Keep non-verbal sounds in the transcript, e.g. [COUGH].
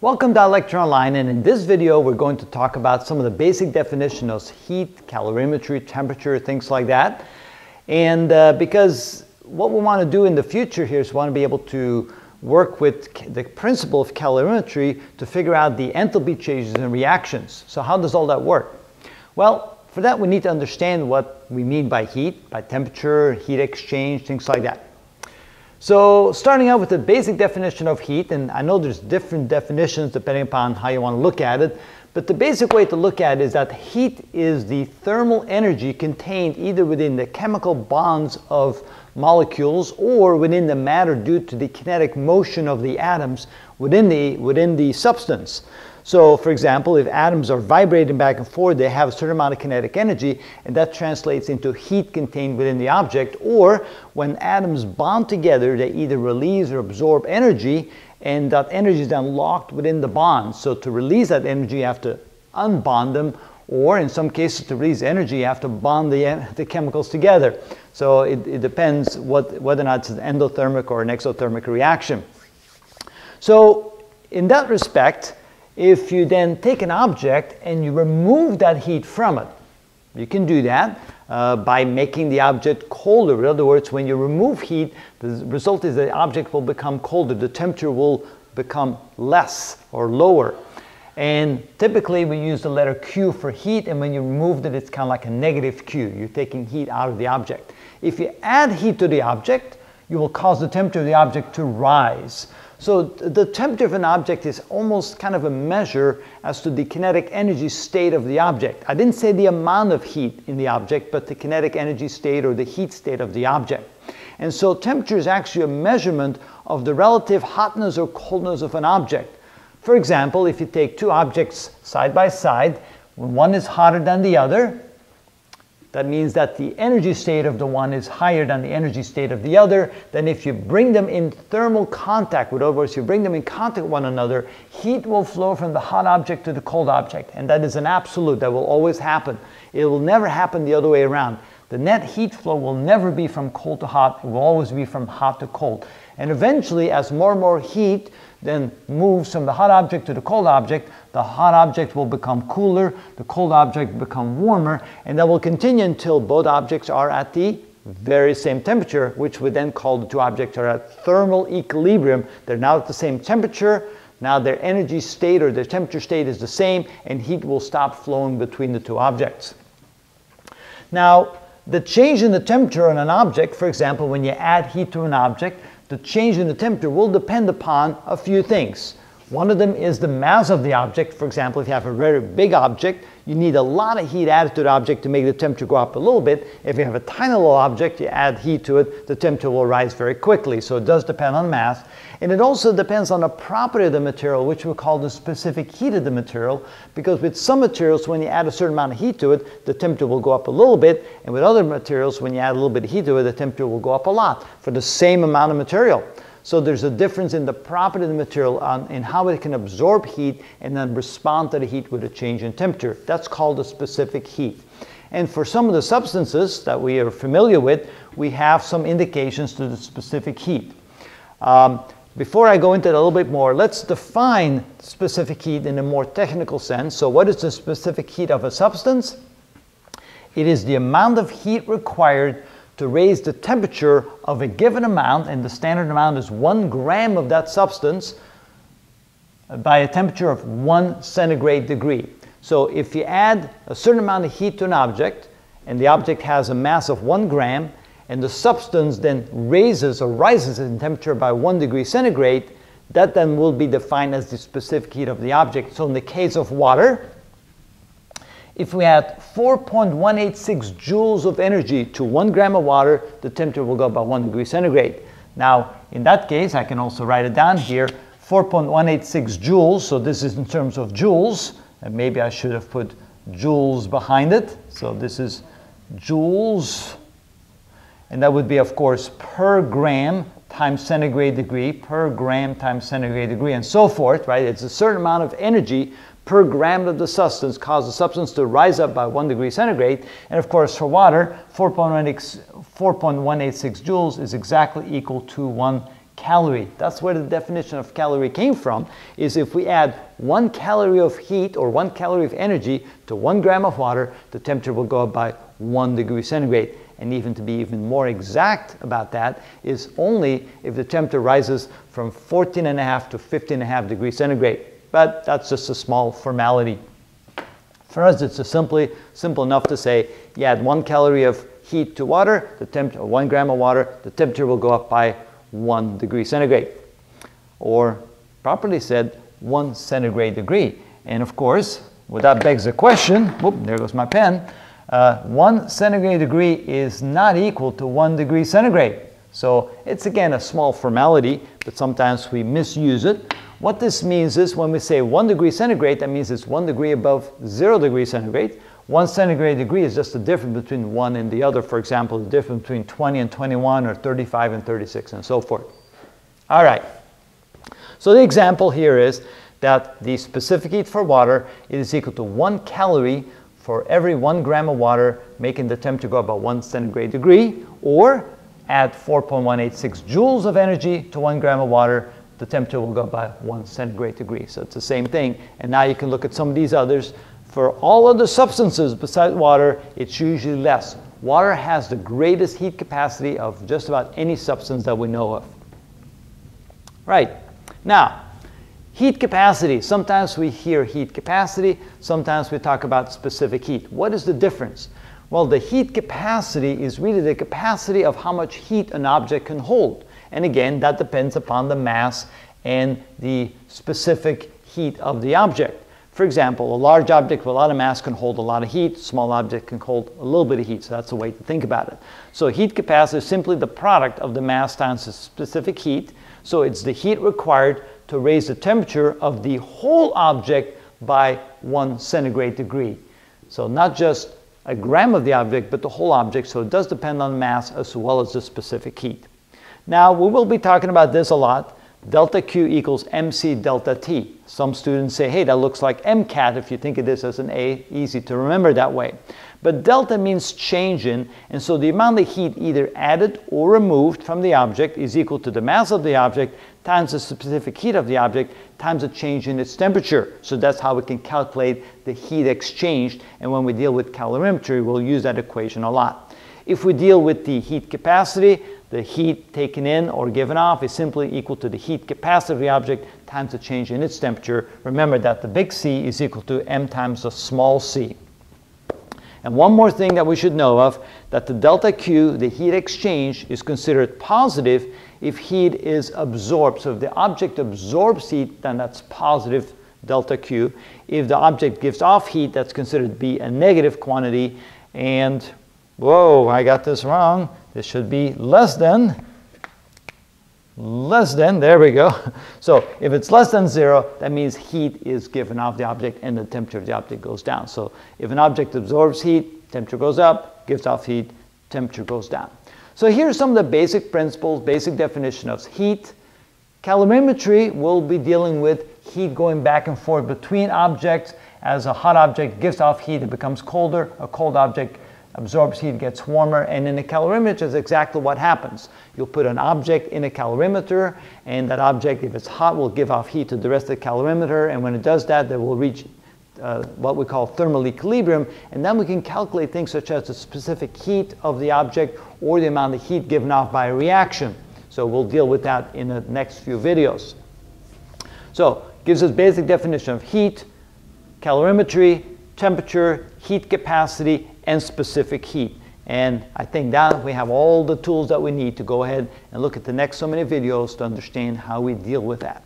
Welcome to iLectureOnline and in this video we're going to talk about some of the basic definitions of heat, calorimetry, temperature, things like that. And uh, because what we want to do in the future here is we want to be able to work with the principle of calorimetry to figure out the enthalpy changes in reactions. So how does all that work? Well, for that we need to understand what we mean by heat, by temperature, heat exchange, things like that. So starting out with the basic definition of heat, and I know there's different definitions depending upon how you want to look at it, but the basic way to look at it is that heat is the thermal energy contained either within the chemical bonds of molecules or within the matter due to the kinetic motion of the atoms within the, within the substance. So for example, if atoms are vibrating back and forth, they have a certain amount of kinetic energy, and that translates into heat contained within the object. Or when atoms bond together, they either release or absorb energy, and that energy is then locked within the bond. So to release that energy, you have to unbond them, or in some cases to release energy, you have to bond the, [LAUGHS] the chemicals together. So it, it depends what, whether or not it's an endothermic or an exothermic reaction. So in that respect, if you then take an object and you remove that heat from it, you can do that uh, by making the object colder. In other words, when you remove heat, the result is the object will become colder. The temperature will become less or lower. And typically we use the letter Q for heat, and when you remove it, it's kind of like a negative Q. You're taking heat out of the object. If you add heat to the object, you will cause the temperature of the object to rise. So the temperature of an object is almost kind of a measure as to the kinetic energy state of the object. I didn't say the amount of heat in the object, but the kinetic energy state or the heat state of the object. And so temperature is actually a measurement of the relative hotness or coldness of an object. For example, if you take two objects side by side, when one is hotter than the other, that means that the energy state of the one is higher than the energy state of the other. Then if you bring them in thermal contact, with other words, you bring them in contact with one another, heat will flow from the hot object to the cold object. And that is an absolute, that will always happen. It will never happen the other way around. The net heat flow will never be from cold to hot, it will always be from hot to cold. And eventually, as more and more heat then moves from the hot object to the cold object, the hot object will become cooler, the cold object become warmer, and that will continue until both objects are at the very same temperature, which we then call the two objects are at thermal equilibrium. They're now at the same temperature. Now their energy state or their temperature state is the same, and heat will stop flowing between the two objects. Now, the change in the temperature on an object, for example, when you add heat to an object, the change in the temperature will depend upon a few things. One of them is the mass of the object. For example, if you have a very big object, you need a lot of heat added to the object to make the temperature go up a little bit. If you have a tiny little object, you add heat to it, the temperature will rise very quickly. So it does depend on mass. And it also depends on the property of the material, which we call the specific heat of the material, because with some materials, when you add a certain amount of heat to it, the temperature will go up a little bit. And with other materials, when you add a little bit of heat to it, the temperature will go up a lot for the same amount of material. So there's a difference in the property of the material on, in how it can absorb heat and then respond to the heat with a change in temperature. That's called a specific heat. And for some of the substances that we are familiar with, we have some indications to the specific heat. Um, before I go into it a little bit more, let's define specific heat in a more technical sense. So what is the specific heat of a substance? It is the amount of heat required to raise the temperature of a given amount, and the standard amount is one gram of that substance, uh, by a temperature of one centigrade degree. So if you add a certain amount of heat to an object, and the object has a mass of one gram, and the substance then raises or rises in temperature by one degree centigrade, that then will be defined as the specific heat of the object. So in the case of water, if we add 4.186 joules of energy to one gram of water, the temperature will go up by one degree centigrade. Now, in that case, I can also write it down here, 4.186 joules, so this is in terms of joules, and maybe I should have put joules behind it. So this is joules, and that would be, of course, per gram times centigrade degree, per gram times centigrade degree, and so forth, right? It's a certain amount of energy per gram of the substance cause the substance to rise up by one degree centigrade. And of course, for water, 4.186 joules is exactly equal to one calorie. That's where the definition of calorie came from, is if we add one calorie of heat or one calorie of energy to one gram of water, the temperature will go up by one degree centigrade. And even to be even more exact about that is only if the temperature rises from 14 and a half to 15 and degrees centigrade. But that's just a small formality. For us, it's simply simple enough to say you add one calorie of heat to water, the temperature, one gram of water, the temperature will go up by one degree centigrade. Or properly said, one centigrade degree. And of course, well, that begs the question, whoop, there goes my pen, uh, one centigrade degree is not equal to one degree centigrade. So it's again a small formality, but sometimes we misuse it. What this means is when we say one degree centigrade, that means it's one degree above zero degree centigrade. One centigrade degree is just the difference between one and the other. For example, the difference between 20 and 21 or 35 and 36 and so forth. All right. So the example here is that the specific heat for water is equal to one calorie for every one gram of water, making the temperature go about one centigrade degree, or add 4.186 joules of energy to one gram of water, the temperature will go by one centigrade degree. So it's the same thing. And now you can look at some of these others. For all other substances besides water, it's usually less. Water has the greatest heat capacity of just about any substance that we know of. Right. Now, heat capacity. Sometimes we hear heat capacity, sometimes we talk about specific heat. What is the difference? Well, the heat capacity is really the capacity of how much heat an object can hold. And again, that depends upon the mass and the specific heat of the object. For example, a large object with a lot of mass can hold a lot of heat, small object can hold a little bit of heat, so that's the way to think about it. So heat capacity is simply the product of the mass times the specific heat, so it's the heat required to raise the temperature of the whole object by one centigrade degree. So not just a gram of the object, but the whole object, so it does depend on mass as well as the specific heat. Now, we will be talking about this a lot, delta Q equals mc delta T. Some students say, hey, that looks like MCAT if you think of this as an A, easy to remember that way. But delta means change in, and so the amount of heat either added or removed from the object is equal to the mass of the object times the specific heat of the object times the change in its temperature. So that's how we can calculate the heat exchanged, and when we deal with calorimetry, we'll use that equation a lot. If we deal with the heat capacity, the heat taken in or given off is simply equal to the heat capacity of the object times the change in its temperature. Remember that the big C is equal to m times the small c. And one more thing that we should know of, that the delta Q, the heat exchange, is considered positive if heat is absorbed. So if the object absorbs heat, then that's positive delta Q. If the object gives off heat, that's considered to be a negative quantity. And, whoa, I got this wrong. This should be less than, less than, there we go. [LAUGHS] So if it's less than zero, that means heat is given off the object and the temperature of the object goes down. So if an object absorbs heat, temperature goes up, gives off heat, temperature goes down. So here are some of the basic principles, basic definition of heat. Calorimetry will be dealing with heat going back and forth between objects. As a hot object gives off heat, it becomes colder. A cold object absorbs heat, gets warmer, and in a calorimeter is exactly what happens. You'll put an object in a calorimeter, and that object, if it's hot, will give off heat to the rest of the calorimeter, and when it does that, it will reach uh, what we call thermal equilibrium, and then we can calculate things such as the specific heat of the object or the amount of heat given off by a reaction. So we'll deal with that in the next few videos. So gives us basic definition of heat, calorimetry, temperature, heat capacity, and specific heat. And I think that we have all the tools that we need to go ahead and look at the next so many videos to understand how we deal with that.